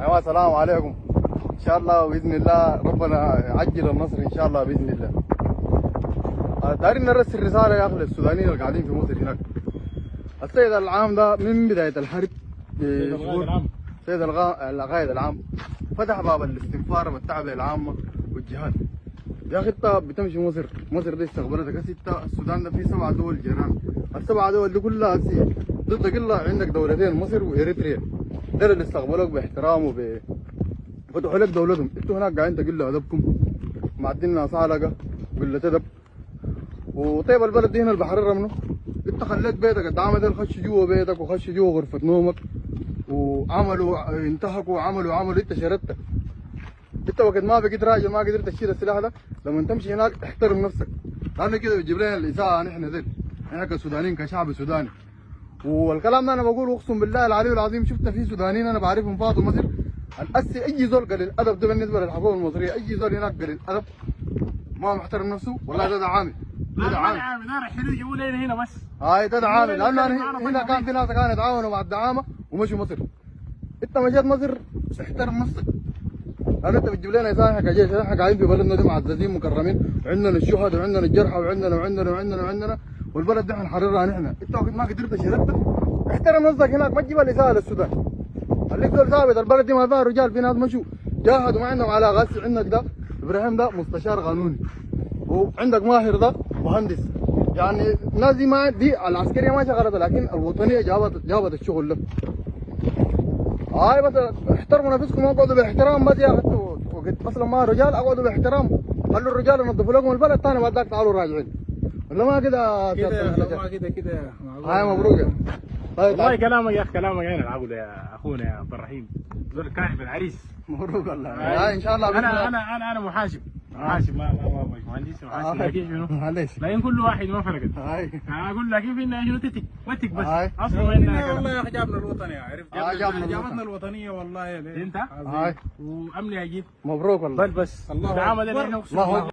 أيوه السلام عليكم. إن شاء الله بإذن الله ربنا يعجل النصر إن شاء الله بإذن الله. آه، دايرين نرسل رسالة يا أخي للسودانيين اللي قاعدين في مصر هناك. السيد العام ده من بداية الحرب القائد بشهور العام. سيد الغا- القائد العام. فتح باب الاستنفار والتعبئه العامه والجهاد. يا أخي انت بتمشي مصر. مصر دي استقبلتك انت السودان ده فيه سبع دول جيران. السبع دول دي كلها ضدك إلا عندك دولتين مصر وإريتريا. دول اللي استقبلوك باحترام وب فتحوا لك دولتهم. أنتوا هناك قاعدين تقلوا أدبكم. معدين ناس علقه قلة أدب. وطيب البلد دي هنا البحريره منه انت خليت بيتك الدعامه دي خش جوا بيتك وخش جوا غرفة نومك. وعملوا انتهكوا وعملوا وعملوا. انت شردت. انت وقت ما بقيت راجل ما قدرت تشيل السلاح ده لما تمشي هناك احترم نفسك. لأنه كده بيجيب لنا الاساءه نحن ذل. إحنا كسودانيين كشعب سوداني. والكلام ده أنا بقوله أقسم بالله العلي العظيم شفت في سودانيين أنا بعرفهم فاضوا مصر الأسي أي زول قليل الأدب ده بالنسبة للحكومة المصرية أي زول هناك قليل الأدب ما محترم نفسه والله ده ده عامل ده ده عامل ده رحلوا يجيبوا لنا هنا بس. هاي ده ده عامل لأنه هنا كان في ناس كانوا يتعاونوا مع الدعامة ومشوا مصر. أنت ما جيت مصر احترم نفسك. لأنه أنت بتجيب لنا اساءه كجيش إحنا قاعدين في بلدنا دي معززين مكرمين وعندنا الشهداء وعندنا الجرحى وعندنا وعندنا وعندنا وعندنا. والبلد دي حنحررها نحن. انت ما قدرت شردت احترم نفسك هناك ما تجيب الإساءة للسودان. خليك دول ثابت. البلد دي ما فيها رجال في ناس مشوا جاهدوا ما عندهم علاقات عندك ده إبراهيم ده مستشار قانوني. وعندك ماهر ده مهندس. يعني الناس دي ما دي العسكرية ما شغلت لكن الوطنية جابت جابت الشغل ده. هاي بس احترموا نفسكم اقعدوا باحترام بس يا أخي. أصلا ما رجال أقعدوا باحترام. خلوا الرجال ينظفوا لكم البلد ثاني بعد ذاك تعالوا راجعين. ولا ما كده؟ كده كده كده. هاي مبروك. يا طيب والله كلامك يا أخي كلامك عين العقل يا أخونا يا عبد الرحيم. دول كاشف العريس مبروك والله. هاي. إن شاء الله أنا. أنا أنا أنا محاسب. محاسب ما ما مهندس محاسب. آه. لكن شنو؟ معلش لكن كل واحد ما فرقت. هاي. أقول لكن في النهايه شنو؟ تتك. وتك بس. هاي. أصلا والله. يا أخي جابنا الوطنيه عرفت؟ آه، جابنا الوطنية والله أنت؟ هاي. وأمني أجيب مبروك والله. بل بس. الله. إحنا أكبر.